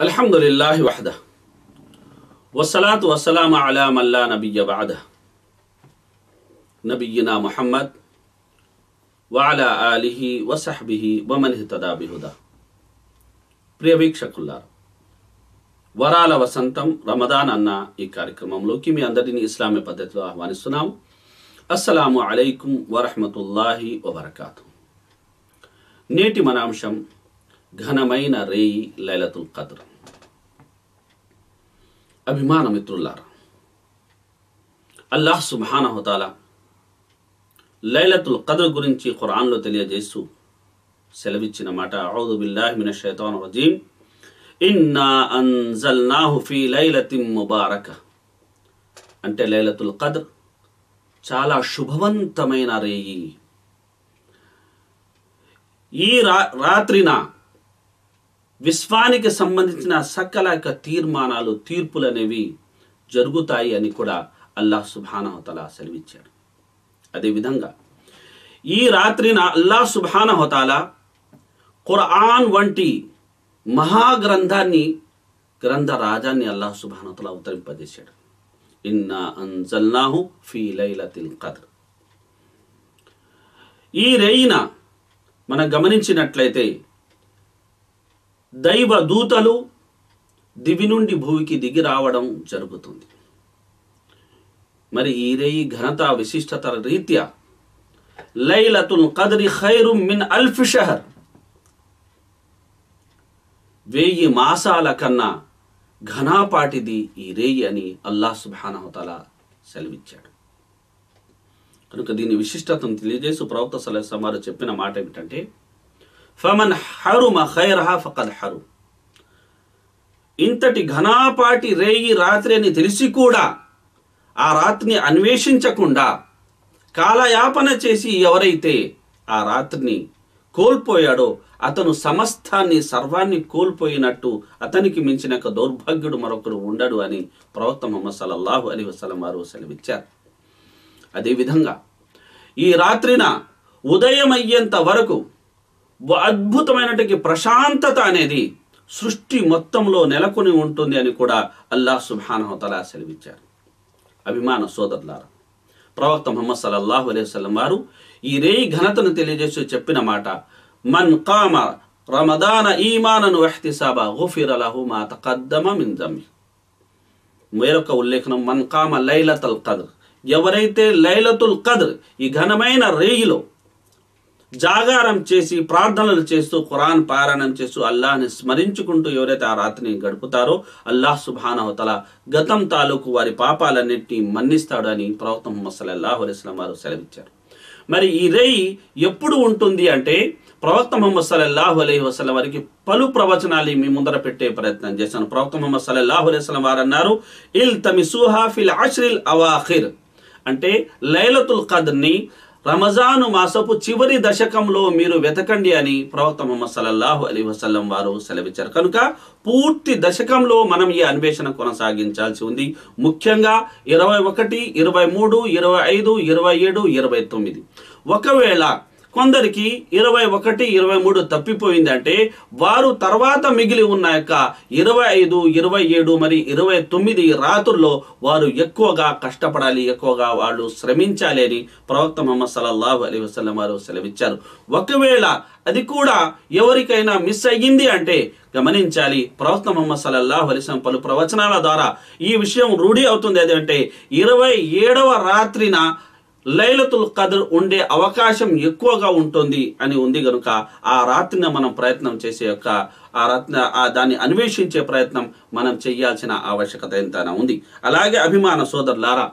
الحمد لله وحده والصلاة والسلام على من لا نبي بعده نبينا محمد وعلى آله وصحبه ومن اهتدى بهدى ప్రియ వీక్షకులారా వరాల వసంతం రమదాన్ అన్న ఈ కార్యక్రమంలోకి మీ అందరినీ ఇస్లామీ పద్ధతిలో ఆహ్వానిస్తున్నాం అస్సలాము అలైకుం వరహమతుల్లాహి వబర్కాతు నేటి మన అంశం ఘనమైన రేయి లైలతుల్ కద్ర్ అభిమాన మిత్రులారా అల్లాహ్ సుబానహుతాల లైలతుల్ కదర్ గురించి ఖురాన్లో తెలియజేస్తూ సెలవిచ్చిన మాట ఔదు బిల్లాహి మినష్ షైతానిర్ రజీం ఇన్నా అన్జల్నాహు ఫీ లైలతిన్ ముబారక. అంటే లైలతుల్ కద్ర్ చాలా శుభవంతమైన రేయి. ఈ రా రాత్రిన విశ్వానికి సంబంధించిన సకల యొక్క తీర్మానాలు తీర్పులు అనేవి జరుగుతాయి అని కూడా అల్లాహ్ సుబానహతల సెలవిచ్చాడు. అదేవిధంగా ఈ రాత్రిన అల్లాహ్ సుబానహతాల ఖురాన్ వంటి మహాగ్రంథాన్ని గ్రంథ రాజాన్ని అల్లాహ్ సుబానతల అవతరింపజేశాడు ఇన్నా అన్జల్నాహు ఫీ లైలతిల్ కద్ర్ ఈ రేయిన మనం గమనించినట్లయితే దైవ దూతలు దివి నుండి భూమికి దిగి రావడం జరుగుతుంది. మరి ఈ రేయి ఘనత విశిష్టతల రీత్యా లైలతుల్ కదరి ఖైరు మిన్ అల్ఫ్ షహర్. వెయ్యి మాసాల కన్నా ఘనాపాటిది ఈ రేయి అని అల్లా సుబానహతల సెలవిచ్చాడు. కనుక దీని విశిష్టతను తెలియజేసి ప్రవక్త సలహా వారు చెప్పిన మాట ఏమిటంటే ఫమన్ హరుమ ఖైరహా ఫకద్ హరు ఇంతటి ఘనాపాటి రేయి రాత్రి అని తెలిసి కూడా ఆ రాత్రిని అన్వేషించకుండా కాలయాపన చేసి ఎవరైతే ఆ రాత్రిని కోల్పోయాడో అతను సమస్తాన్ని సర్వాన్ని కోల్పోయినట్టు అతనికి మించిన ఒక దౌర్భాగ్యుడు మరొకడు ఉండడు అని ప్రవక్త మొహమ్మద్ సల్లల్లాహు అలీ వసలం వారు సెలవిచ్చారు. అదేవిధంగా ఈ రాత్రిన ఉదయం అయ్యేంత వరకు అద్భుతమైనటువంటి ప్రశాంతత అనేది సృష్టి మొత్తంలో నెలకొని ఉంటుంది అని కూడా అల్లాహ్ సుబానహతల సెలవిచ్చారు. అభిమాన సోదరులారా ప్రవక్త ముహమ్మద్ సల్లల్లాహు అలైహి వసల్లం వారు ఈ రేయి ఘనతను తెలియజేస్తూ చెప్పిన మాట మన్ కామ రమదాన ఈమానను వహ్తిసాబా గుఫిర లహు మా తకద్దమ మిన్ జమి వేరొక ఉల్లేఖనం మన్ కామ లైలతల్ కద్ర్ ఎవరైతే లైలతుల్ కద్ర్ ఈ ఘనమైన రేయిలో జాగారం చేసి ప్రార్థనలు చేస్తూ ఖురాన్ పారాయణం చేస్తూ అల్లాహ్ని స్మరించుకుంటూ ఎవరైతే ఆ రాత్రిని గడుపుతారో అల్లాహ్ సుభానవతల గతం తాలూకు వారి పాపాలన్నింటినీ మన్నిస్తాడు అని ప్రవక్త ముహమ్మద్ సల్లల్లాహు అలైస్లం వారు సెలవిచ్చారు. మరి ఈ రేయి ఎప్పుడు ఉంటుంది అంటే ప్రవక్త ముహమ్మద్ సల్లల్లాహు అలైహి వసలం వారికి పలు ప్రవచనాలు మీ ముందర పెట్టే ప్రయత్నం చేశాను. ప్రవక్త ముహమ్మద్ సల్లల్లాహు అలైహి వారు అన్నారు ఇల్ తమి ఫిల్ అష్రిల్ అవాఖిర్. అంటే లైలతుల్ కద్ని రమజాను మాసపు చివరి దశకంలో మీరు వెతకండి అని ప్రవక్త మొహమ్మద్ సల్లల్లాహు అలీ వసల్లం వారు సెలవిచ్చారు. కనుక పూర్తి దశకంలో మనం ఈ అన్వేషణ కొనసాగించాల్సి ఉంది. ముఖ్యంగా ఇరవై ఒకటి ఇరవై మూడు ఇరవై ఐదు ఇరవై ఏడు ఇరవై తొమ్మిది. ఒకవేళ కొందరికి ఇరవై ఒకటి ఇరవై మూడు తప్పిపోయిందంటే వారు తర్వాత మిగిలి ఉన్న యొక్క ఇరవై ఐదు ఇరవై ఏడు మరి ఇరవై తొమ్మిది రాత్రుల్లో వారు ఎక్కువగా కష్టపడాలి ఎక్కువగా వాళ్ళు శ్రమించాలి అని ప్రవక్త ముహమ్మద్ సల్లల్లాహు అలీ వసలం వారు సెలవిచ్చారు. ఒకవేళ అది కూడా ఎవరికైనా మిస్ అయ్యింది అంటే గమనించాలి ప్రవక్త ముహమ్మద్ సలల్లాహు అలిస్లం పలు ప్రవచనాల ద్వారా ఈ విషయం రూఢి అవుతుంది. అదంటే ఇరవై ఏడవ రాత్రిన లైలతుల్ కదర్ ఉండే అవకాశం ఎక్కువగా ఉంటుంది అని ఉంది కనుక ఆ రాత్రిన మనం ప్రయత్నం చేసే యొక్క ఆ రాత్రి ఆ దాన్ని అన్వేషించే ప్రయత్నం మనం చేయాల్సిన ఆవశ్యకత ఎంతైనా ఉంది. అలాగే అభిమాన సోదరులారా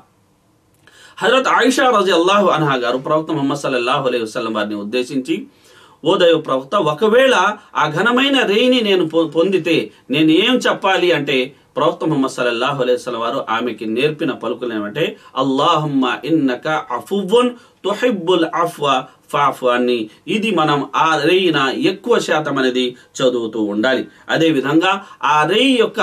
హజరత్ ఆయిషా రజి అల్లాహు అన్హా గారు ప్రవక్త ముహమ్మద్ సల్లల్లాహు అలైహి వసల్లం వారిని ఉద్దేశించి ఓ దైవ ప్రవక్త ఒకవేళ ఆ ఘనమైన రేయిని నేను పొందితే నేను ఏం చెప్పాలి అంటే ప్రవక్త ముహమ్మద్ సల్లల్లాహు అలైహి వారు ఆమెకి నేర్పిన పలుకులు ఏమంటే అల్లాహమ్మ ఇన్నక అఫువ్వన్ తుహిబ్బుల్ అఫ్వా ఫాఫ్ అని ఇది మనం ఆ రేయిన ఎక్కువ శాతం అనేది చదువుతూ ఉండాలి. అదేవిధంగా ఆ రేయి యొక్క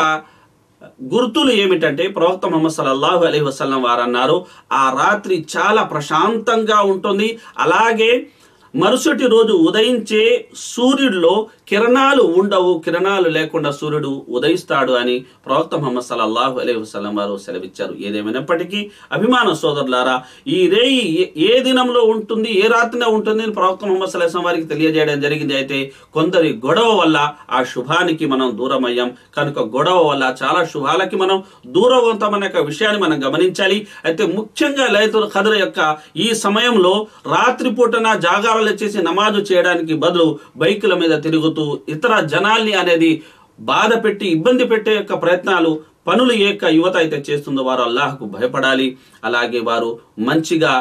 గుర్తులు ఏమిటంటే ప్రవక్త ముహమ్మద్ సల్లల్లాహు అలీ వసల్లం వారు అన్నారు ఆ రాత్రి చాలా ప్రశాంతంగా ఉంటుంది. అలాగే మరుసటి రోజు ఉదయించే సూర్యుడిలో కిరణాలు ఉండవు కిరణాలు లేకుండా సూర్యుడు ఉదయిస్తాడు అని ప్రవక్త ముహమ్మద్ సల్లాహు అలైహి వసలం వారు సెలవిచ్చారు. ఏదేమైనప్పటికీ అభిమాన సోదరులారా ఈ రేయి ఏ- దినంలో ఉంటుంది ఏ రాత్రిన ఉంటుంది అని ప్రవక్త ముహమ్మద్ సల్లాహం వారికి తెలియజేయడం జరిగింది. అయితే కొందరి గొడవ వల్ల ఆ శుభానికి మనం దూరమయ్యాం. కనుక గొడవ వల్ల చాలా శుభాలకి మనం దూరవంతమైన యొక్క విషయాన్ని మనం గమనించాలి. అయితే ముఖ్యంగా లైతుల్ ఖదర్ యొక్క ఈ సమయంలో రాత్రిపూటన జాగారాలు చేసి నమాజు చేయడానికి బదులు బైకుల మీద తిరుగుతూ ఇతర జనాల్ని అనేది బాధ పెట్టి ఇబ్బంది పెట్టే యొక్క ప్రయత్నాలు పనులు ఏ యొక్క యువత అయితే చేస్తుందో వారు అల్లాహకు భయపడాలి. అలాగే వారు మంచిగా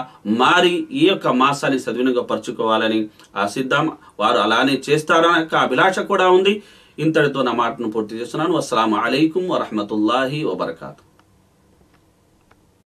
మారి ఈ యొక్క మాసాన్ని సద్వినియోగపరచుకోవాలని ఆశిద్దాం. వారు అలానే చేస్తారన్న యొక్క అభిలాష కూడా ఉంది. ఇంతటితో నా మాటను పూర్తి చేస్తున్నాను. అస్సలం అలైకుం వరహమతుల్లాహి వబర్కాతు.